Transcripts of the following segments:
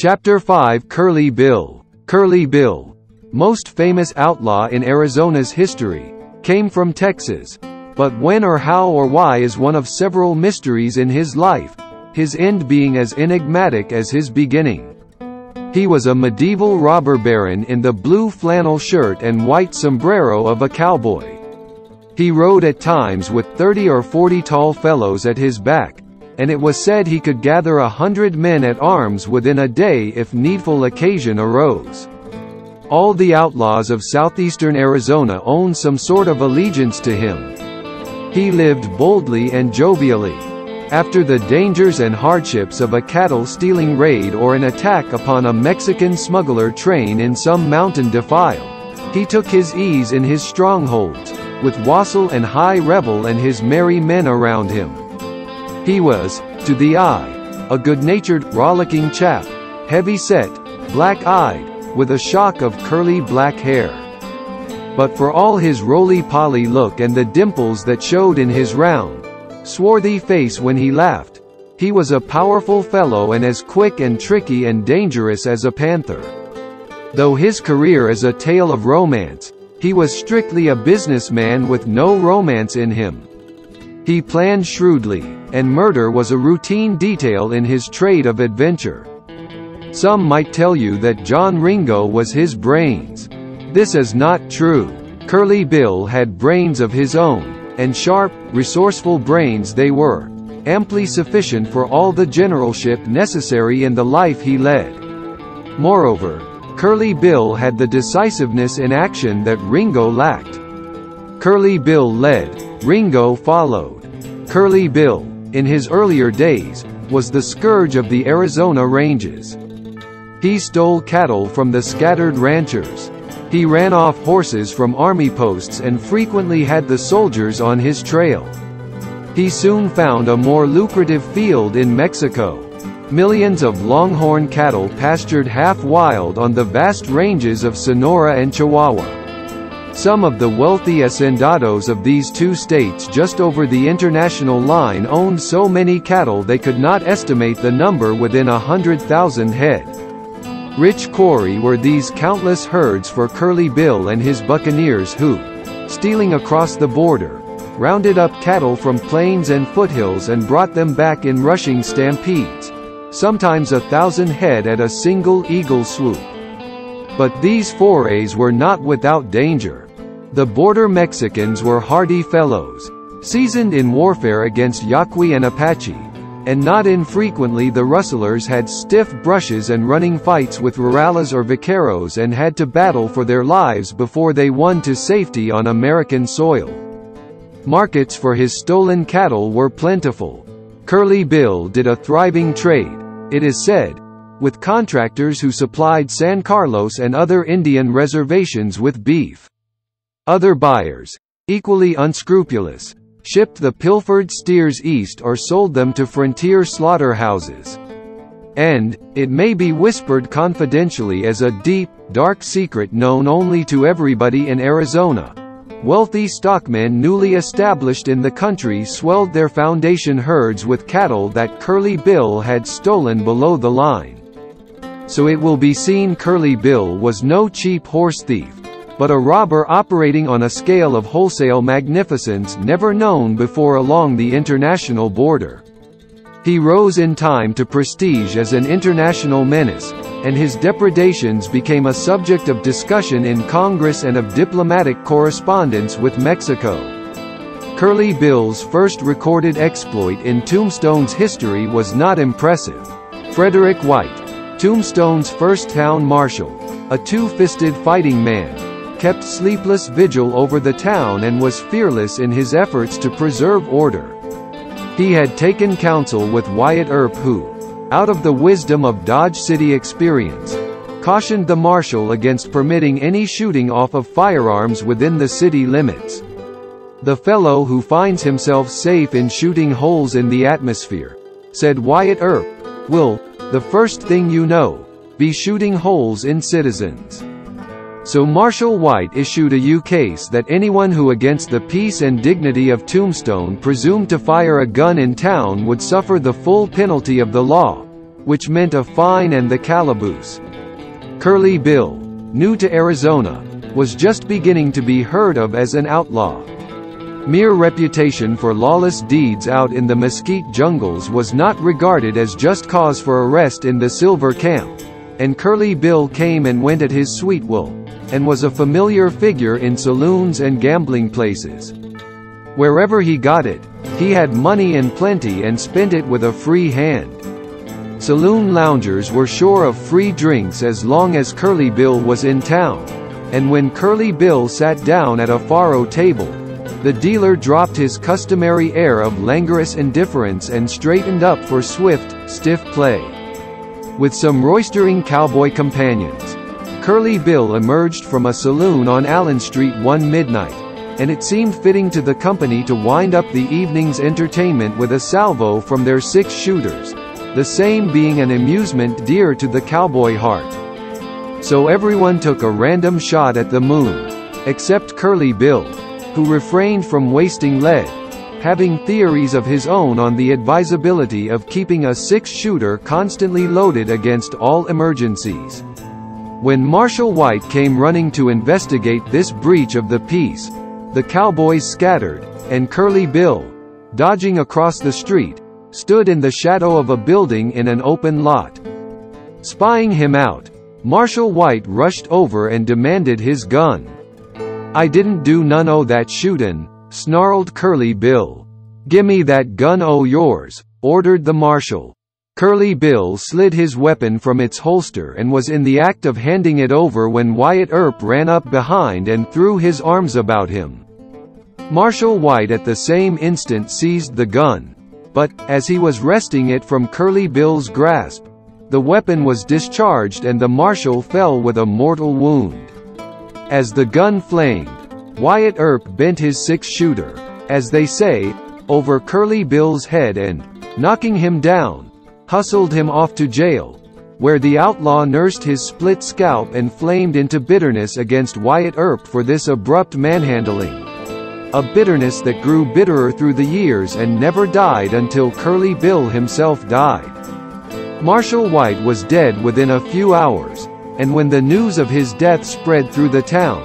Chapter 5 Curly Bill Curly Bill, most famous outlaw in Arizona's history, came from Texas. But when or how or why is one of several mysteries in his life, his end being as enigmatic as his beginning. He was a medieval robber baron in the blue flannel shirt and white sombrero of a cowboy. He rode at times with 30 or 40 tall fellows at his back, and it was said he could gather a hundred men at arms within a day if needful occasion arose. All the outlaws of southeastern Arizona owned some sort of allegiance to him. He lived boldly and jovially. After the dangers and hardships of a cattle-stealing raid or an attack upon a Mexican smuggler train in some mountain defile, he took his ease in his strongholds, with Wassel and High Revel and his merry men around him. He was, to the eye, a good-natured, rollicking chap, heavy-set, black-eyed, with a shock of curly black hair. But for all his roly-poly look and the dimples that showed in his round, swarthy face when he laughed, he was a powerful fellow and as quick and tricky and dangerous as a panther. Though his career is a tale of romance, he was strictly a businessman with no romance in him. He planned shrewdly, and murder was a routine detail in his trade of adventure. Some might tell you that John Ringo was his brains. This is not true. Curly Bill had brains of his own, and sharp, resourceful brains they were, amply sufficient for all the generalship necessary in the life he led. Moreover, Curly Bill had the decisiveness in action that Ringo lacked. Curly Bill led, Ringo followed. Curly Bill, in his earlier days, was the scourge of the Arizona ranges. He stole cattle from the scattered ranchers. He ran off horses from army posts and frequently had the soldiers on his trail. He soon found a more lucrative field in Mexico. Millions of longhorn cattle pastured half wild on the vast ranges of Sonora and Chihuahua. Some of the wealthy hacendados of these two states just over the international line owned so many cattle they could not estimate the number within a hundred thousand head. Rich quarry were these countless herds for Curly Bill and his buccaneers who, stealing across the border, rounded up cattle from plains and foothills and brought them back in rushing stampedes, sometimes a thousand head at a single eagle swoop. But these forays were not without danger. The border Mexicans were hardy fellows, seasoned in warfare against Yaqui and Apache, and not infrequently the rustlers had stiff brushes and running fights with rurales or vaqueros and had to battle for their lives before they won to safety on American soil. Markets for his stolen cattle were plentiful. Curly Bill did a thriving trade, it is said, with contractors who supplied San Carlos and other Indian reservations with beef. Other buyers, equally unscrupulous, shipped the pilfered steers east or sold them to frontier slaughterhouses. And, it may be whispered confidentially as a deep, dark secret known only to everybody in Arizona. Wealthy stockmen newly established in the country swelled their foundation herds with cattle that Curly Bill had stolen below the line. So it will be seen Curly Bill was no cheap horse thief but a robber operating on a scale of wholesale magnificence never known before along the international border. He rose in time to prestige as an international menace, and his depredations became a subject of discussion in Congress and of diplomatic correspondence with Mexico. Curly Bill's first recorded exploit in Tombstone's history was not impressive. Frederick White, Tombstone's first town marshal, a two-fisted fighting man, kept sleepless vigil over the town and was fearless in his efforts to preserve order. He had taken counsel with Wyatt Earp who, out of the wisdom of Dodge City experience, cautioned the marshal against permitting any shooting off of firearms within the city limits. The fellow who finds himself safe in shooting holes in the atmosphere, said Wyatt Earp, will, the first thing you know, be shooting holes in citizens. So Marshal White issued a ukase that anyone who against the peace and dignity of Tombstone presumed to fire a gun in town would suffer the full penalty of the law, which meant a fine and the calaboose. Curly Bill, new to Arizona, was just beginning to be heard of as an outlaw. Mere reputation for lawless deeds out in the mesquite jungles was not regarded as just cause for arrest in the Silver Camp, and Curly Bill came and went at his sweet will, and was a familiar figure in saloons and gambling places. Wherever he got it, he had money and plenty and spent it with a free hand. Saloon loungers were sure of free drinks as long as Curly Bill was in town, and when Curly Bill sat down at a faro table, the dealer dropped his customary air of languorous indifference and straightened up for swift, stiff play. With some roistering cowboy companions, Curly Bill emerged from a saloon on Allen Street one midnight, and it seemed fitting to the company to wind up the evening's entertainment with a salvo from their six-shooters, the same being an amusement dear to the cowboy heart. So everyone took a random shot at the moon, except Curly Bill, who refrained from wasting lead, having theories of his own on the advisability of keeping a six-shooter constantly loaded against all emergencies. When Marshall White came running to investigate this breach of the peace, the cowboys scattered, and Curly Bill, dodging across the street, stood in the shadow of a building in an open lot. Spying him out, Marshall White rushed over and demanded his gun. I didn't do none o' that shootin', snarled Curly Bill. Gimme that gun o' yours, ordered the marshal. Curly Bill slid his weapon from its holster and was in the act of handing it over when Wyatt Earp ran up behind and threw his arms about him. Marshall White at the same instant seized the gun, but, as he was wresting it from Curly Bill's grasp, the weapon was discharged and the marshal fell with a mortal wound. As the gun flamed, Wyatt Earp bent his six-shooter, as they say, over Curly Bill's head and, knocking him down, hustled him off to jail, where the outlaw nursed his split scalp and flamed into bitterness against Wyatt Earp for this abrupt manhandling a bitterness that grew bitterer through the years and never died until Curly Bill himself died. Marshall White was dead within a few hours, and when the news of his death spread through the town,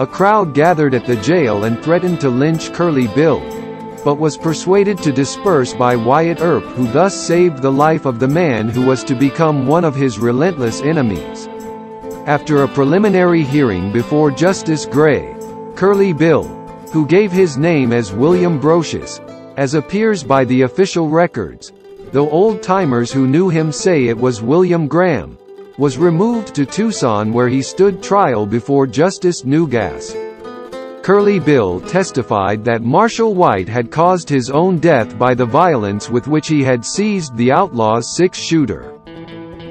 a crowd gathered at the jail and threatened to lynch Curly Bill, but was persuaded to disperse by Wyatt Earp who thus saved the life of the man who was to become one of his relentless enemies. After a preliminary hearing before Justice Gray, Curly Bill, who gave his name as William Brocius, as appears by the official records, though old-timers who knew him say it was William Graham, was removed to Tucson where he stood trial before Justice Neugas. Curly Bill testified that Marshall White had caused his own death by the violence with which he had seized the outlaw's six-shooter.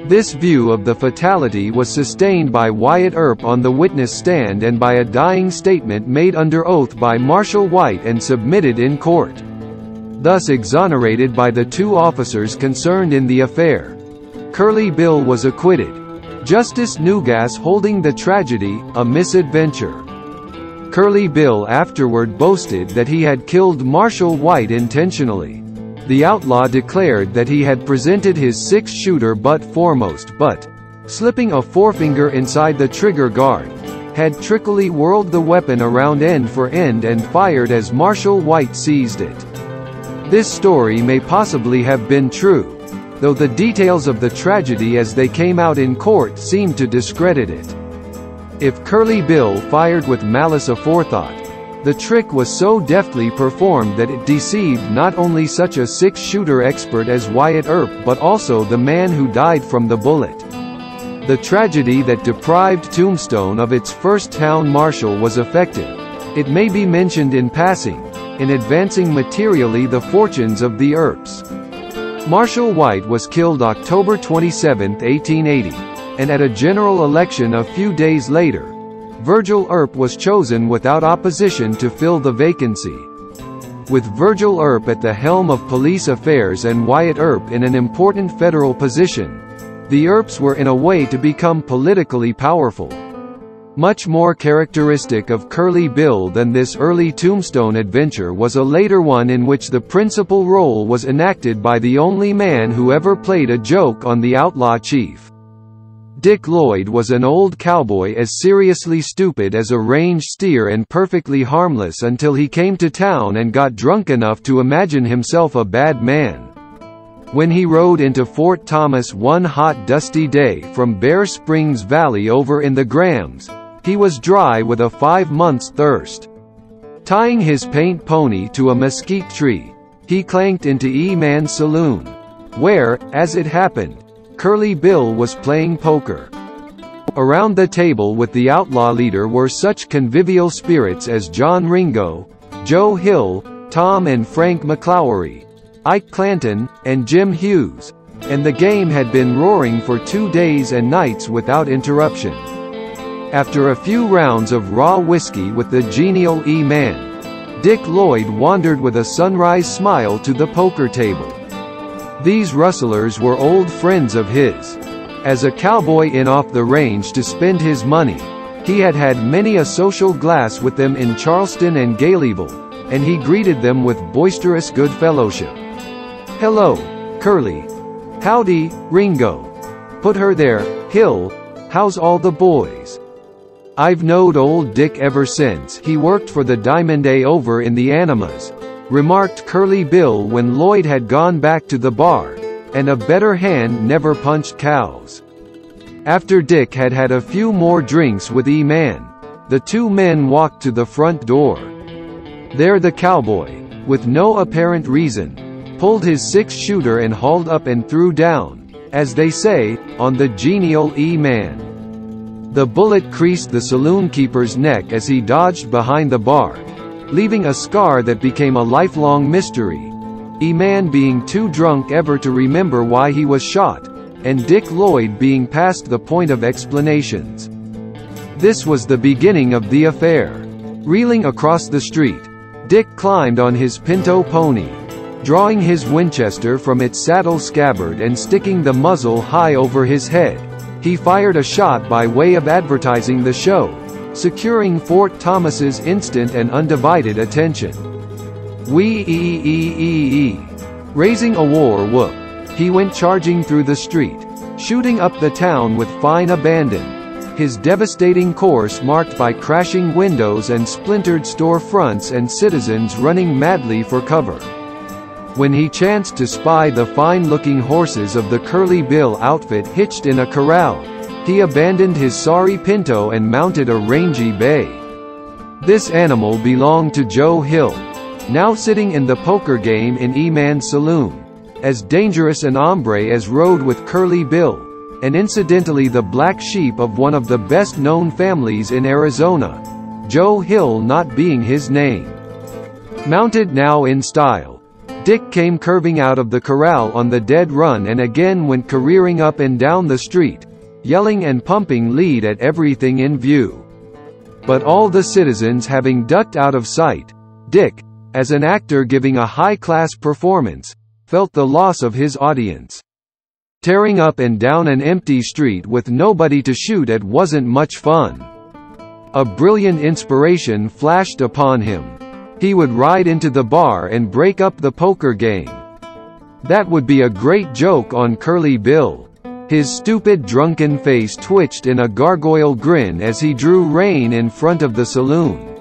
This view of the fatality was sustained by Wyatt Earp on the witness stand and by a dying statement made under oath by Marshall White and submitted in court. Thus exonerated by the two officers concerned in the affair. Curly Bill was acquitted. Justice Neugas holding the tragedy, a misadventure. Curly Bill afterward boasted that he had killed Marshall White intentionally. The outlaw declared that he had presented his six-shooter butt foremost but, slipping a forefinger inside the trigger guard, had trickily whirled the weapon around end for end and fired as Marshall White seized it. This story may possibly have been true, though the details of the tragedy as they came out in court seemed to discredit it. If Curly Bill fired with malice aforethought, the trick was so deftly performed that it deceived not only such a six-shooter expert as Wyatt Earp but also the man who died from the bullet. The tragedy that deprived Tombstone of its first town marshal was effective. It may be mentioned in passing, in advancing materially the fortunes of the Earps. Marshal White was killed October 27, 1880, and at a general election a few days later, Virgil Earp was chosen without opposition to fill the vacancy. With Virgil Earp at the helm of police affairs and Wyatt Earp in an important federal position, the Earps were in a way to become politically powerful. Much more characteristic of Curly Bill than this early Tombstone adventure was a later one in which the principal role was enacted by the only man who ever played a joke on the outlaw chief. Dick Lloyd was an old cowboy as seriously stupid as a range steer and perfectly harmless until he came to town and got drunk enough to imagine himself a bad man. When he rode into Fort Thomas one hot dusty day from Bear Springs Valley over in the Grahams, he was dry with a five months thirst. Tying his paint pony to a mesquite tree, he clanked into E-Man's saloon, where, as it happened, Curly Bill was playing poker. Around the table with the outlaw leader were such convivial spirits as John Ringo, Joe Hill, Tom and Frank McLowery, Ike Clanton, and Jim Hughes, and the game had been roaring for two days and nights without interruption. After a few rounds of raw whiskey with the genial E-Man, Dick Lloyd wandered with a sunrise smile to the poker table. These rustlers were old friends of his. As a cowboy in off the range to spend his money, he had had many a social glass with them in Charleston and Galeyville, and he greeted them with boisterous good fellowship. Hello, Curly. Howdy, Ringo. Put her there, Hill. How's all the boys? I've knowed old Dick ever since he worked for the Diamond A over in the Animas, remarked Curly Bill when Lloyd had gone back to the bar, and a better hand never punched cows. After Dick had had a few more drinks with E-Man, the two men walked to the front door. There the cowboy, with no apparent reason, pulled his six-shooter and hauled up and threw down, as they say, on the genial E-Man. The bullet creased the saloon keeper's neck as he dodged behind the bar, leaving a scar that became a lifelong mystery. E-Man being too drunk ever to remember why he was shot, and Dick Lloyd being past the point of explanations. This was the beginning of the affair. Reeling across the street, Dick climbed on his pinto pony, drawing his Winchester from its saddle scabbard and sticking the muzzle high over his head. He fired a shot by way of advertising the show, securing Fort Thomas's instant and undivided attention. Wee ee ee ee ee. Raising a war whoop, he went charging through the street, shooting up the town with fine abandon. His devastating course marked by crashing windows and splintered store fronts and citizens running madly for cover. When he chanced to spy the fine-looking horses of the Curly Bill outfit hitched in a corral, he abandoned his sorry pinto and mounted a rangy bay. This animal belonged to Joe Hill, now sitting in the poker game in E-Man's saloon, as dangerous an hombre as rode with Curly Bill, and incidentally the black sheep of one of the best-known families in Arizona, Joe Hill not being his name. Mounted now in style, Dick came curving out of the corral on the dead run and again went careering up and down the street, yelling and pumping lead at everything in view. But all the citizens having ducked out of sight, Dick, as an actor giving a high-class performance, felt the loss of his audience. Tearing up and down an empty street with nobody to shoot at wasn't much fun. A brilliant inspiration flashed upon him. He would ride into the bar and break up the poker game. That would be a great joke on Curly Bill. His stupid drunken face twitched in a gargoyle grin as he drew rein in front of the saloon.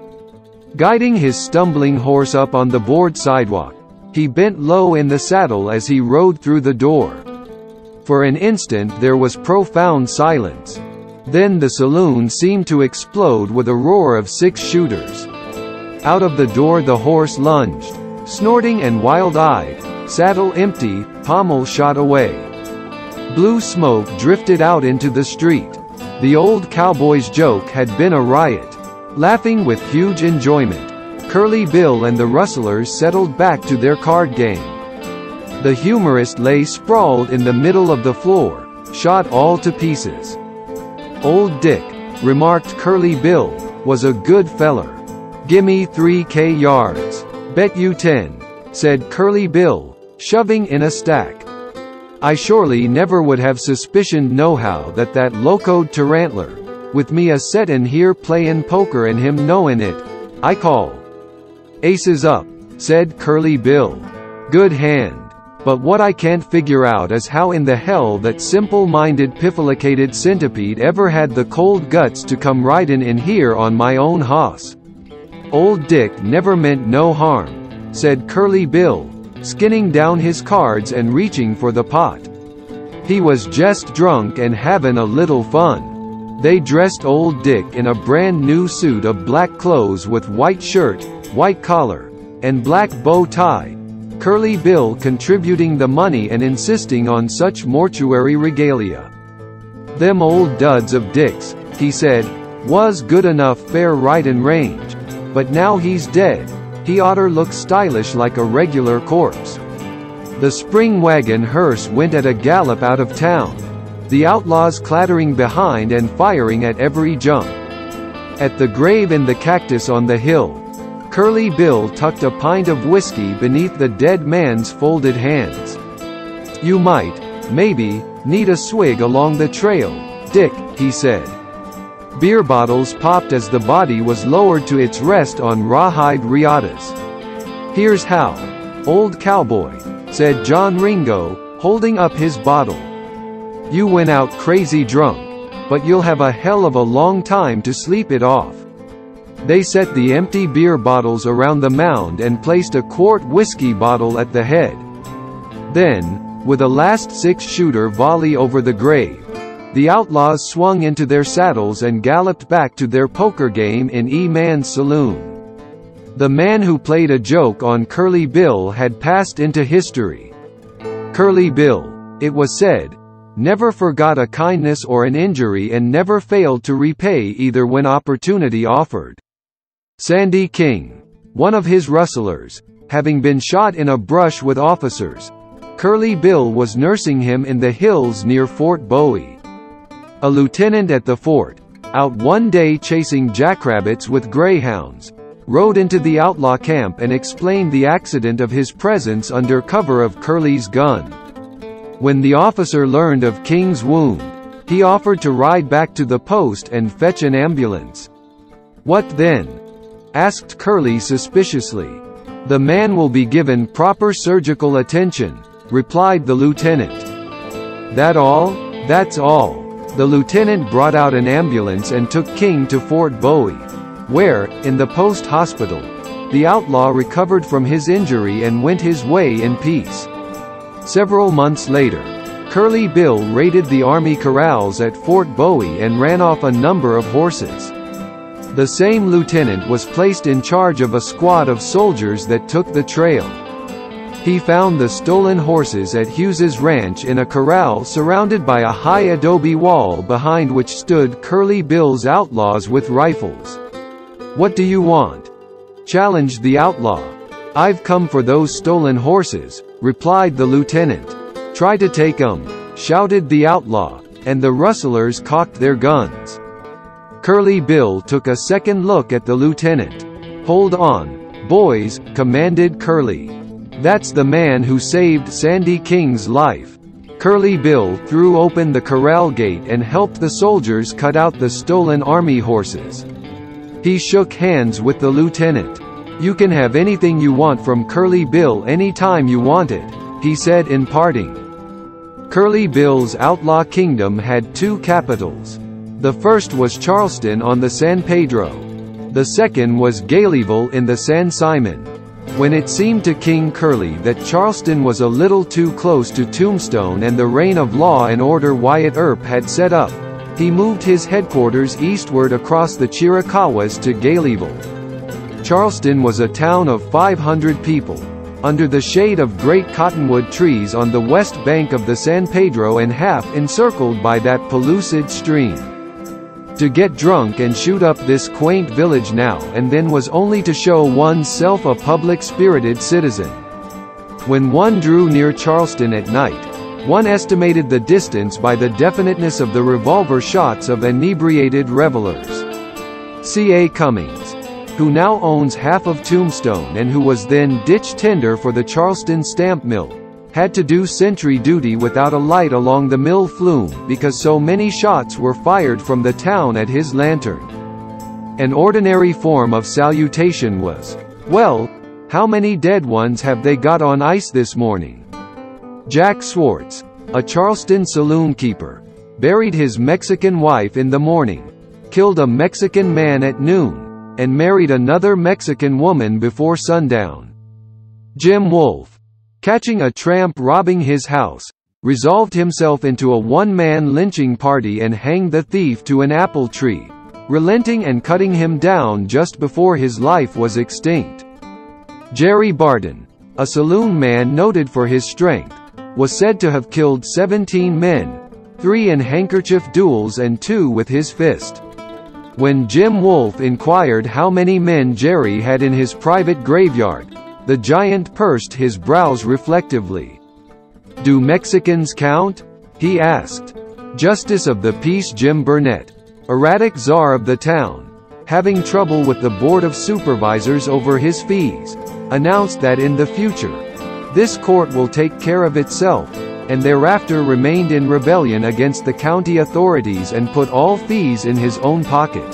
Guiding his stumbling horse up on the board sidewalk, he bent low in the saddle as he rode through the door. For an instant there was profound silence. Then the saloon seemed to explode with a roar of six shooters. Out of the door the horse lunged, snorting and wild-eyed, saddle empty, pommel shot away. Blue smoke drifted out into the street. The old cowboy's joke had been a riot. Laughing with huge enjoyment, Curly Bill and the rustlers settled back to their card game. The humorist lay sprawled in the middle of the floor, shot all to pieces. Old Dick, remarked Curly Bill, was a good feller. Gimme 3k yards. Bet you 10, said Curly Bill, shoving in a stack. I surely never would have suspicioned nohow that that locoed tarantler, With me a settin' here playin' poker and him knowin' it. I call. Aces up, said Curly Bill. Good hand. But what I can't figure out is how in the hell that simple-minded piffalicated centipede ever had the cold guts to come ridin' in here on my own hoss. Old Dick never meant no harm, said Curly Bill, skinning down his cards and reaching for the pot. He was just drunk and havin' a little fun. They dressed Old Dick in a brand new suit of black clothes with white shirt, white collar, and black bow tie, Curly Bill contributing the money and insisting on such mortuary regalia. Them old duds of dicks, he said, was good enough fair right and range. But now he's dead, he otter look stylish like a regular corpse. The spring wagon hearse went at a gallop out of town. The outlaws clattering behind and firing at every jump. At the grave in the cactus on the hill, Curly Bill tucked a pint of whiskey beneath the dead man's folded hands. You might, maybe, need a swig along the trail, Dick, he said. Beer bottles popped as the body was lowered to its rest on rawhide riatas. Here's how. Old cowboy, said John Ringo, holding up his bottle. You went out crazy drunk, but you'll have a hell of a long time to sleep it off. They set the empty beer bottles around the mound and placed a quart whiskey bottle at the head. Then, with a last six-shooter volley over the grave, the outlaws swung into their saddles and galloped back to their poker game in E-Man's saloon. The man who played a joke on Curly Bill had passed into history. Curly Bill, it was said, never forgot a kindness or an injury and never failed to repay either when opportunity offered. Sandy King, one of his rustlers, having been shot in a brush with officers, Curly Bill was nursing him in the hills near Fort Bowie. A lieutenant at the fort, out one day chasing jackrabbits with greyhounds, rode into the outlaw camp and explained the accident of his presence under cover of Curly's gun. When the officer learned of King's wound, he offered to ride back to the post and fetch an ambulance. What then? asked Curly suspiciously. The man will be given proper surgical attention, replied the lieutenant. That all? That's all. The lieutenant brought out an ambulance and took King to Fort Bowie, where, in the post hospital, the outlaw recovered from his injury and went his way in peace. Several months later, Curly Bill raided the army corrals at Fort Bowie and ran off a number of horses. The same lieutenant was placed in charge of a squad of soldiers that took the trail. He found the stolen horses at Hughes's ranch in a corral surrounded by a high adobe wall behind which stood Curly Bill's outlaws with rifles. What do you want? challenged the outlaw. I've come for those stolen horses, replied the lieutenant. Try to take 'em, shouted the outlaw, and the rustlers cocked their guns. Curly Bill took a second look at the lieutenant. Hold on, boys, commanded Curly. That's the man who saved Sandy King's life. Curly Bill threw open the corral gate and helped the soldiers cut out the stolen army horses. He shook hands with the lieutenant. You can have anything you want from Curly Bill anytime you want it, he said in parting. Curly Bill's outlaw kingdom had two capitals. The first was Charleston on the San Pedro. The second was Galeyville in the San Simon. When it seemed to King Curly that Charleston was a little too close to Tombstone and the reign of law and order Wyatt Earp had set up, he moved his headquarters eastward across the Chiricahuas to Galeyville. Charleston was a town of 500 people, under the shade of great cottonwood trees on the west bank of the San Pedro and half encircled by that pellucid stream to get drunk and shoot up this quaint village now and then was only to show oneself a public-spirited citizen. When one drew near Charleston at night, one estimated the distance by the definiteness of the revolver shots of inebriated revelers. C.A. Cummings, who now owns half of Tombstone and who was then ditch tender for the Charleston stamp mill, had to do sentry duty without a light along the mill flume because so many shots were fired from the town at his lantern. An ordinary form of salutation was, Well, how many dead ones have they got on ice this morning? Jack Swartz, a Charleston saloon keeper, buried his Mexican wife in the morning, killed a Mexican man at noon, and married another Mexican woman before sundown. Jim Wolfe, catching a tramp robbing his house, resolved himself into a one-man lynching party and hanged the thief to an apple tree, relenting and cutting him down just before his life was extinct. Jerry Barton, a saloon man noted for his strength, was said to have killed 17 men, three in handkerchief duels and two with his fist. When Jim Wolfe inquired how many men Jerry had in his private graveyard, the giant pursed his brows reflectively. Do Mexicans count? he asked. Justice of the Peace Jim Burnett, erratic czar of the town, having trouble with the Board of Supervisors over his fees, announced that in the future, this court will take care of itself, and thereafter remained in rebellion against the county authorities and put all fees in his own pocket.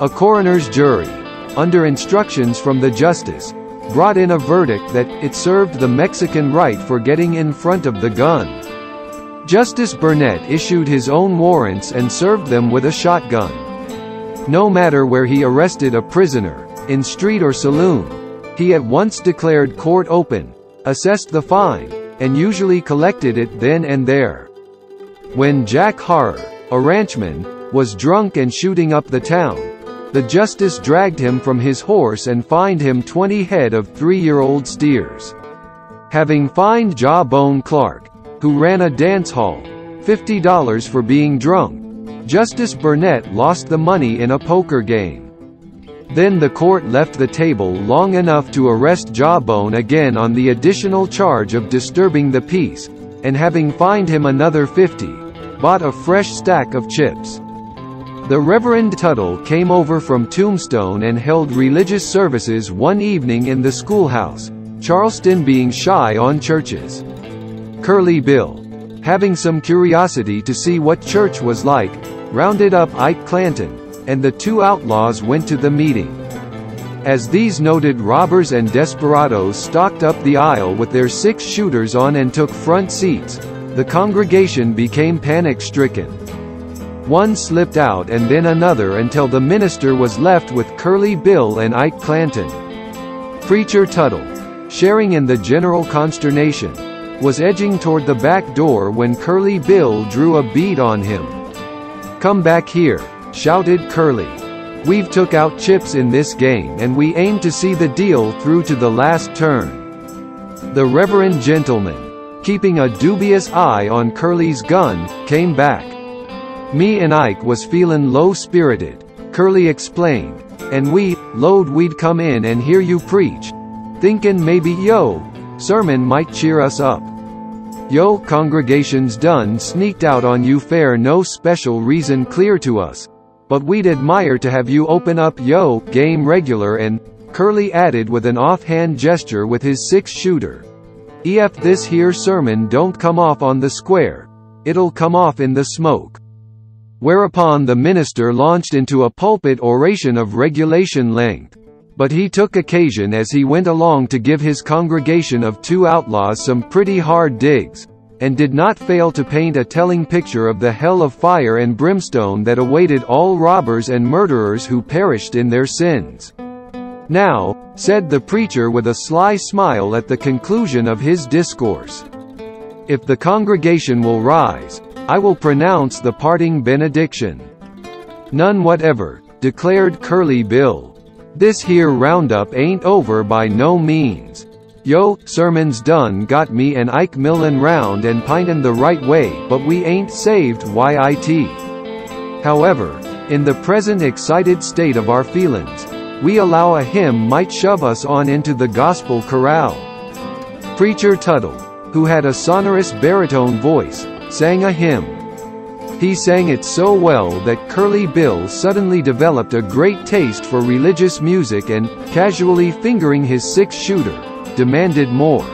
A coroner's jury, under instructions from the justice, brought in a verdict that it served the Mexican right for getting in front of the gun. Justice Burnett issued his own warrants and served them with a shotgun. No matter where he arrested a prisoner, in street or saloon, he at once declared court open, assessed the fine, and usually collected it then and there. When Jack Harrer, a ranchman, was drunk and shooting up the town, the justice dragged him from his horse and fined him 20 head of three-year-old steers. Having fined Jawbone Clark, who ran a dance hall, $50 for being drunk, Justice Burnett lost the money in a poker game. Then the court left the table long enough to arrest Jawbone again on the additional charge of disturbing the peace, and having fined him another 50, bought a fresh stack of chips. The Reverend Tuttle came over from Tombstone and held religious services one evening in the schoolhouse, Charleston being shy on churches. Curly Bill, having some curiosity to see what church was like, rounded up Ike Clanton, and the two outlaws went to the meeting. As these noted robbers and desperadoes stalked up the aisle with their six shooters on and took front seats, the congregation became panic-stricken. One slipped out and then another until the minister was left with Curly Bill and Ike Clanton. Preacher Tuttle, sharing in the general consternation, was edging toward the back door when Curly Bill drew a bead on him. Come back here, shouted Curly. We've took out chips in this game and we aim to see the deal through to the last turn. The reverend gentleman, keeping a dubious eye on Curly's gun, came back. Me and Ike was feelin' low-spirited, Curly explained, and we, load we'd come in and hear you preach. Thinkin' maybe yo, sermon might cheer us up. Yo congregation's done sneaked out on you fair no special reason clear to us. But we'd admire to have you open up yo, game regular and, Curly added with an offhand gesture with his six-shooter. Ef this here sermon don't come off on the square, it'll come off in the smoke whereupon the minister launched into a pulpit oration of regulation length. But he took occasion as he went along to give his congregation of two outlaws some pretty hard digs, and did not fail to paint a telling picture of the hell of fire and brimstone that awaited all robbers and murderers who perished in their sins. Now, said the preacher with a sly smile at the conclusion of his discourse, if the congregation will rise, I will pronounce the parting benediction. None whatever, declared Curly Bill. This here roundup ain't over by no means. Yo, sermon's done got me an Ike millin' round and pintin' the right way but we ain't saved YIT. However, in the present excited state of our feelings, we allow a hymn might shove us on into the gospel corral. Preacher Tuttle, who had a sonorous baritone voice, sang a hymn. He sang it so well that Curly Bill suddenly developed a great taste for religious music and, casually fingering his six-shooter, demanded more.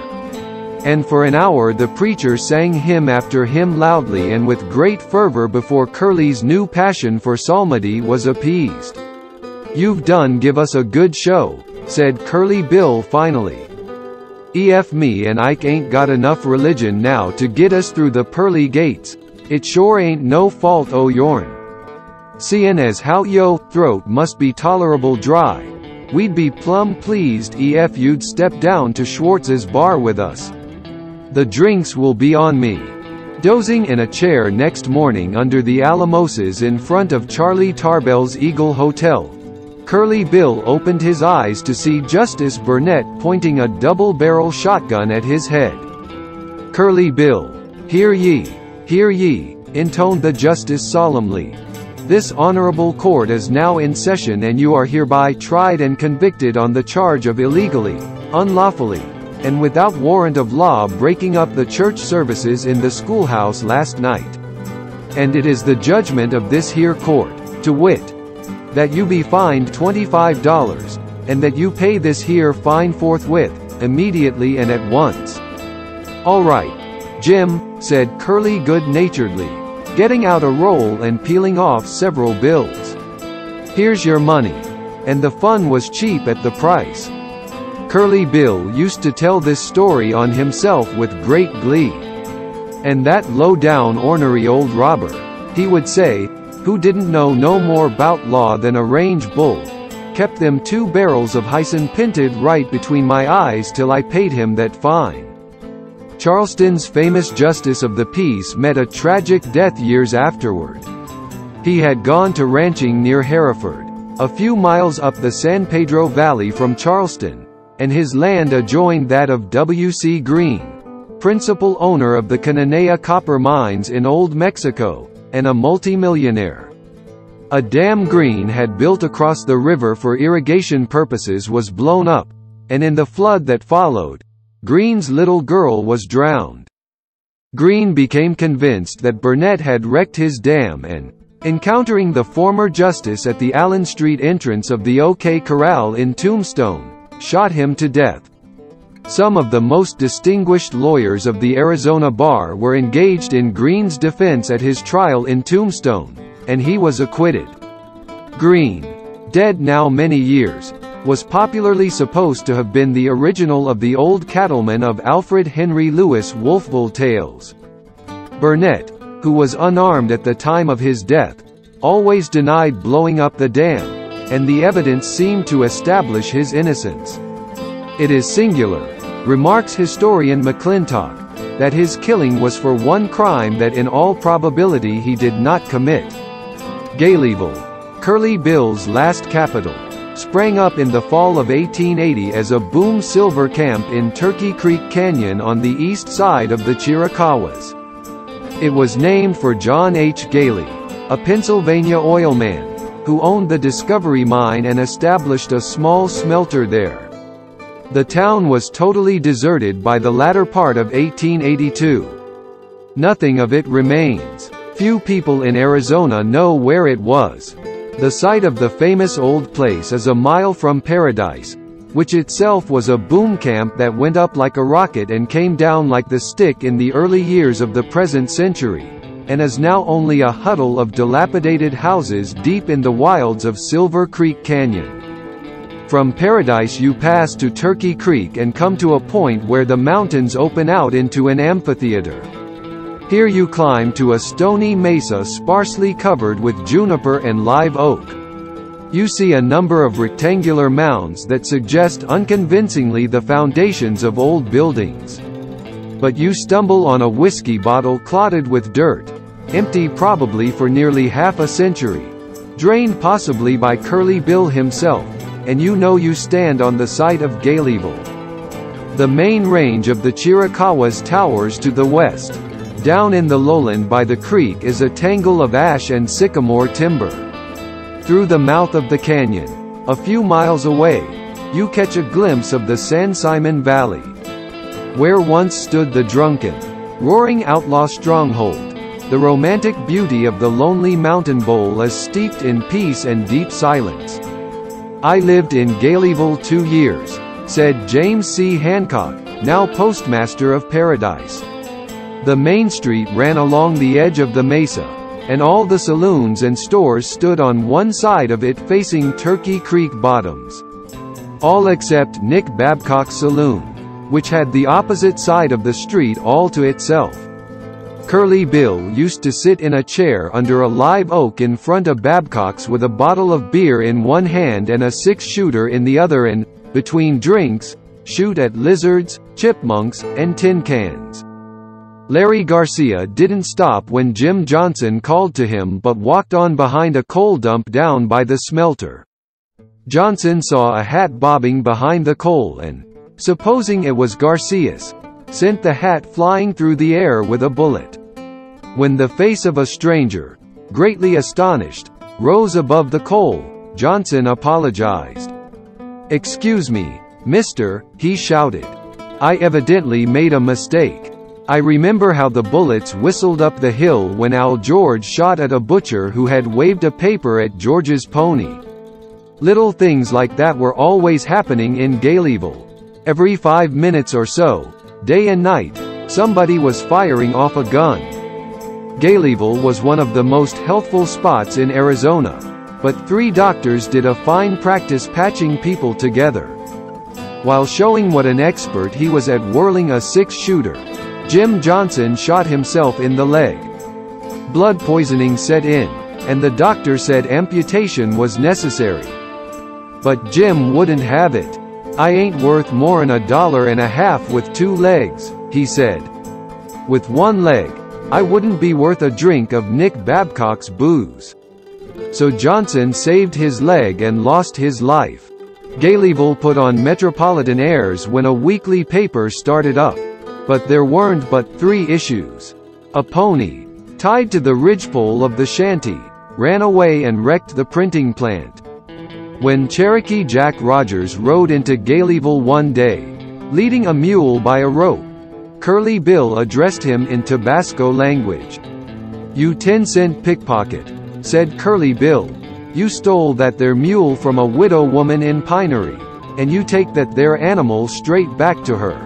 And for an hour the preacher sang hymn after hymn loudly and with great fervor before Curly's new passion for psalmody was appeased. You've done give us a good show, said Curly Bill finally. EF me and Ike ain't got enough religion now to get us through the pearly gates. It sure ain't no fault o' yourn. Seein' as how yo throat must be tolerable dry, we'd be plumb pleased ef you'd step down to Schwartz's bar with us. The drinks will be on me. Dozing in a chair next morning under the Alamoses in front of Charlie Tarbell's Eagle Hotel, Curly Bill opened his eyes to see Justice Burnett pointing a double-barrel shotgun at his head. Curly Bill. Hear ye, hear ye, intoned the justice solemnly. This honorable court is now in session and you are hereby tried and convicted on the charge of illegally, unlawfully, and without warrant of law breaking up the church services in the schoolhouse last night. And it is the judgment of this here court, to wit, that you be fined $25, and that you pay this here fine forthwith, immediately and at once. All right, Jim, said Curly good-naturedly, getting out a roll and peeling off several bills. Here's your money. And the fun was cheap at the price. Curly Bill used to tell this story on himself with great glee. And that low-down ornery old robber, he would say, who didn't know no more bout law than a range bull, kept them two barrels of hyson pinted right between my eyes till I paid him that fine. Charleston's famous justice of the peace met a tragic death years afterward. He had gone to ranching near Hereford, a few miles up the San Pedro Valley from Charleston, and his land adjoined that of W.C. Green, principal owner of the Cananea copper mines in Old Mexico, and a multimillionaire. A dam Green had built across the river for irrigation purposes was blown up, and in the flood that followed, Green's little girl was drowned. Green became convinced that Burnett had wrecked his dam and, encountering the former justice at the Allen Street entrance of the OK Corral in Tombstone, shot him to death. Some of the most distinguished lawyers of the Arizona bar were engaged in Green's defense at his trial in Tombstone, and he was acquitted. Green, dead now many years, was popularly supposed to have been the original of the old cattleman of Alfred Henry Lewis' Wolfville Tales. Burnett, who was unarmed at the time of his death, always denied blowing up the dam, and the evidence seemed to establish his innocence. It is singular, remarks historian McClintock, that his killing was for one crime that in all probability he did not commit. Galeyville, Curly Bill's last capital, sprang up in the fall of 1880 as a boom silver camp in Turkey Creek Canyon on the east side of the Chiricahuas. It was named for John H. Galey, a Pennsylvania oilman, who owned the Discovery Mine and established a small smelter there. The town was totally deserted by the latter part of 1882. Nothing of it remains. Few people in Arizona know where it was. The site of the famous old place is a mile from Paradise, which itself was a boom camp that went up like a rocket and came down like the stick in the early years of the present century, and is now only a huddle of dilapidated houses deep in the wilds of Silver Creek Canyon. From Paradise you pass to Turkey Creek and come to a point where the mountains open out into an amphitheater. Here you climb to a stony mesa sparsely covered with juniper and live oak. You see a number of rectangular mounds that suggest unconvincingly the foundations of old buildings. But you stumble on a whiskey bottle clotted with dirt, empty probably for nearly half a century, drained possibly by Curly Bill himself and you know you stand on the site of Galeyville. The main range of the Chiricahuas towers to the west. Down in the lowland by the creek is a tangle of ash and sycamore timber. Through the mouth of the canyon, a few miles away, you catch a glimpse of the San Simon Valley. Where once stood the drunken, roaring outlaw stronghold, the romantic beauty of the lonely mountain bowl is steeped in peace and deep silence. I lived in Galeyville two years, said James C. Hancock, now postmaster of Paradise. The main street ran along the edge of the mesa, and all the saloons and stores stood on one side of it facing Turkey Creek bottoms. All except Nick Babcock's saloon, which had the opposite side of the street all to itself. Curly Bill used to sit in a chair under a live oak in front of Babcock's with a bottle of beer in one hand and a six-shooter in the other and, between drinks, shoot at lizards, chipmunks, and tin cans. Larry Garcia didn't stop when Jim Johnson called to him but walked on behind a coal dump down by the smelter. Johnson saw a hat bobbing behind the coal and, supposing it was Garcia's, sent the hat flying through the air with a bullet. When the face of a stranger, greatly astonished, rose above the coal, Johnson apologized. Excuse me, mister, he shouted. I evidently made a mistake. I remember how the bullets whistled up the hill when Al George shot at a butcher who had waved a paper at George's pony. Little things like that were always happening in Galeyville. Every five minutes or so, Day and night, somebody was firing off a gun. Galeyville was one of the most healthful spots in Arizona, but three doctors did a fine practice patching people together. While showing what an expert he was at whirling a six-shooter, Jim Johnson shot himself in the leg. Blood poisoning set in, and the doctor said amputation was necessary. But Jim wouldn't have it. I ain't worth more'n a dollar and a half with two legs, he said. With one leg, I wouldn't be worth a drink of Nick Babcock's booze. So Johnson saved his leg and lost his life. Galeyville put on metropolitan airs when a weekly paper started up. But there weren't but three issues. A pony, tied to the ridgepole of the shanty, ran away and wrecked the printing plant. When Cherokee Jack Rogers rode into Galeyville one day, leading a mule by a rope, Curly Bill addressed him in Tabasco language. You ten-cent pickpocket, said Curly Bill. You stole that there mule from a widow woman in Pinery, and you take that there animal straight back to her.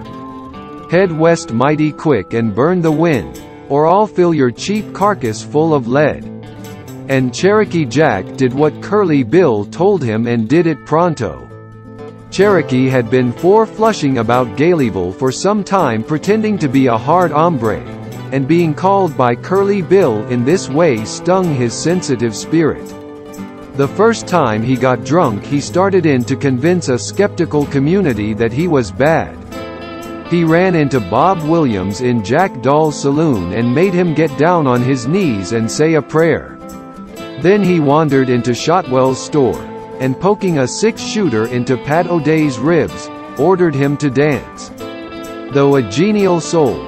Head west mighty quick and burn the wind, or I'll fill your cheap carcass full of lead. And Cherokee Jack did what Curly Bill told him and did it pronto. Cherokee had been four-flushing about Galeyville for some time pretending to be a hard hombre, and being called by Curly Bill in this way stung his sensitive spirit. The first time he got drunk he started in to convince a skeptical community that he was bad. He ran into Bob Williams in Jack Doll's saloon and made him get down on his knees and say a prayer. Then he wandered into Shotwell's store, and poking a six-shooter into Pat O'Day's ribs, ordered him to dance. Though a genial soul,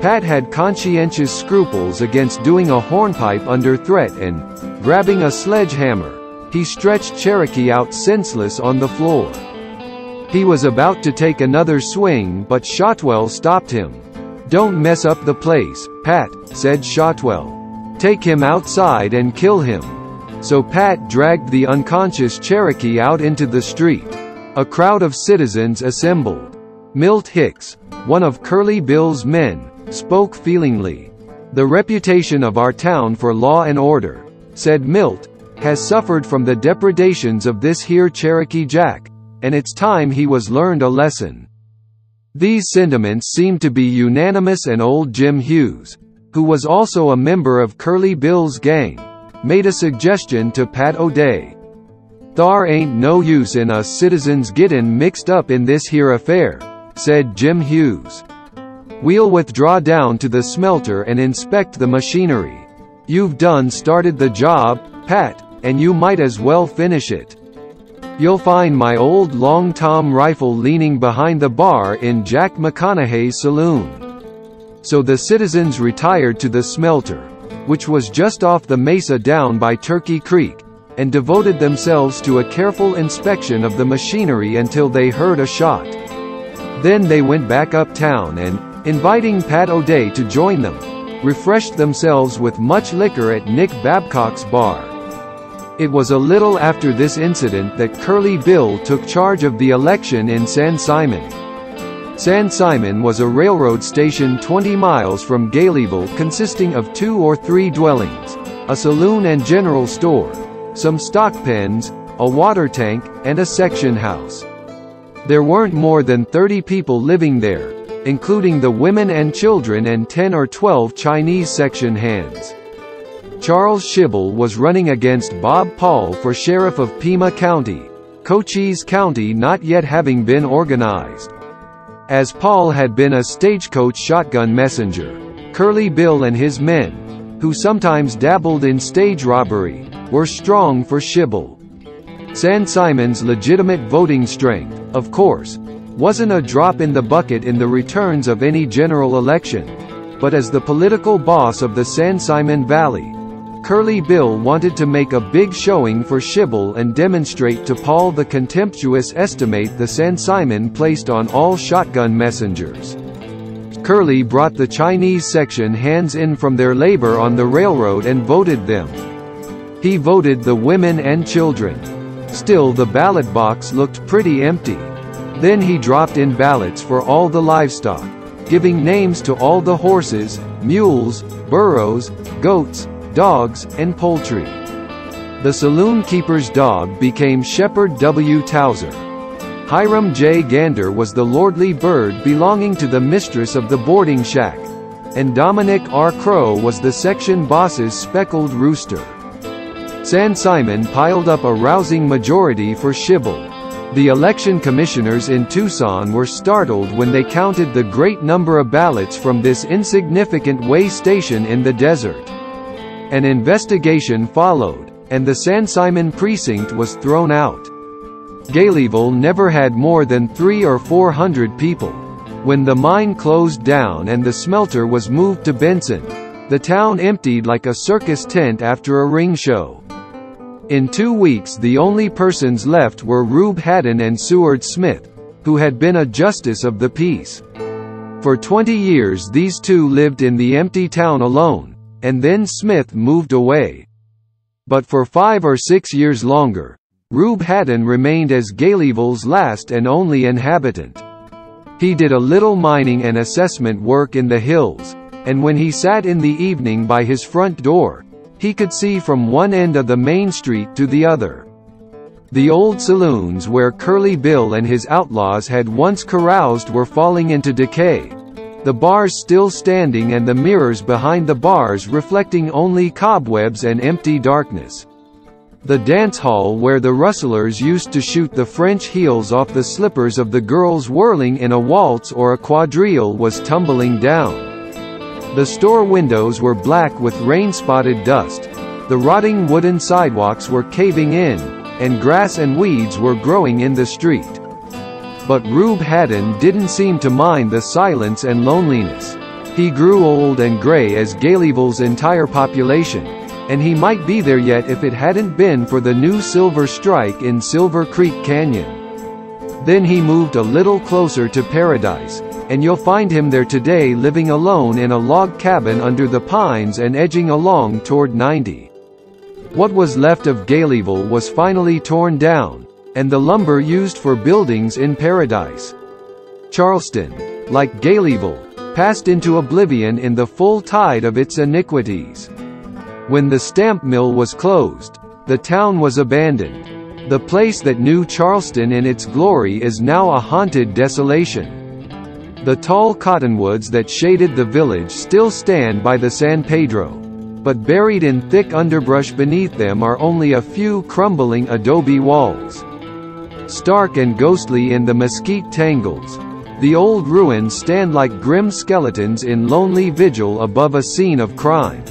Pat had conscientious scruples against doing a hornpipe under threat and, grabbing a sledgehammer, he stretched Cherokee out senseless on the floor. He was about to take another swing but Shotwell stopped him. Don't mess up the place, Pat, said Shotwell. Take him outside and kill him. So Pat dragged the unconscious Cherokee out into the street. A crowd of citizens assembled. Milt Hicks, one of Curly Bill's men, spoke feelingly. The reputation of our town for law and order, said Milt, has suffered from the depredations of this here Cherokee Jack, and it's time he was learned a lesson. These sentiments seemed to be unanimous and old Jim Hughes, who was also a member of Curly Bill's gang, made a suggestion to Pat O'Day. Thar ain't no use in us citizens gettin' mixed up in this here affair, said Jim Hughes. We'll withdraw down to the smelter and inspect the machinery. You've done started the job, Pat, and you might as well finish it. You'll find my old long tom rifle leaning behind the bar in Jack McConaughey's saloon. So the citizens retired to the smelter, which was just off the mesa down by Turkey Creek, and devoted themselves to a careful inspection of the machinery until they heard a shot. Then they went back uptown and, inviting Pat O'Day to join them, refreshed themselves with much liquor at Nick Babcock's bar. It was a little after this incident that Curly Bill took charge of the election in San Simon. San Simon was a railroad station 20 miles from Galeyville consisting of two or three dwellings, a saloon and general store, some stock pens, a water tank, and a section house. There weren't more than 30 people living there, including the women and children and 10 or 12 Chinese section hands. Charles Shibell was running against Bob Paul for sheriff of Pima County, Cochise County not yet having been organized. As Paul had been a stagecoach shotgun messenger, Curly Bill and his men, who sometimes dabbled in stage robbery, were strong for Shibell. San Simon's legitimate voting strength, of course, wasn't a drop in the bucket in the returns of any general election, but as the political boss of the San Simon Valley, Curly Bill wanted to make a big showing for Shibell and demonstrate to Paul the contemptuous estimate the San Simon placed on all shotgun messengers. Curly brought the Chinese section hands in from their labor on the railroad and voted them. He voted the women and children. Still the ballot box looked pretty empty. Then he dropped in ballots for all the livestock, giving names to all the horses, mules, burros, goats, dogs, and poultry. The saloon keeper's dog became Shepherd W. Towser. Hiram J. Gander was the lordly bird belonging to the mistress of the boarding shack, and Dominic R. Crow was the section boss's speckled rooster. San Simon piled up a rousing majority for Shibell. The election commissioners in Tucson were startled when they counted the great number of ballots from this insignificant way station in the desert. An investigation followed, and the San Simon precinct was thrown out. Galeyville never had more than three or four hundred people. When the mine closed down and the smelter was moved to Benson, the town emptied like a circus tent after a ring show. In two weeks the only persons left were Rube Haddon and Seward Smith, who had been a justice of the peace. For 20 years these two lived in the empty town alone, and then Smith moved away. But for five or six years longer, Rube Haddon remained as Galeyville's last and only inhabitant. He did a little mining and assessment work in the hills, and when he sat in the evening by his front door, he could see from one end of the main street to the other. The old saloons where Curly Bill and his outlaws had once caroused were falling into decay, the bars still standing and the mirrors behind the bars reflecting only cobwebs and empty darkness. The dance hall where the rustlers used to shoot the French heels off the slippers of the girls whirling in a waltz or a quadrille was tumbling down. The store windows were black with rain-spotted dust. The rotting wooden sidewalks were caving in, and grass and weeds were growing in the street. But Rube Haddon didn't seem to mind the silence and loneliness. He grew old and gray as Galeyville's entire population, and he might be there yet if it hadn't been for the new silver strike in Silver Creek Canyon. Then he moved a little closer to paradise, and you'll find him there today living alone in a log cabin under the pines and edging along toward 90. What was left of Galeyville was finally torn down, and the lumber used for buildings in Paradise. Charleston, like Galeyville, passed into oblivion in the full tide of its iniquities. When the stamp mill was closed, the town was abandoned. The place that knew Charleston in its glory is now a haunted desolation. The tall cottonwoods that shaded the village still stand by the San Pedro, but buried in thick underbrush beneath them are only a few crumbling adobe walls. Stark and ghostly in the mesquite tangles. The old ruins stand like grim skeletons in lonely vigil above a scene of crime.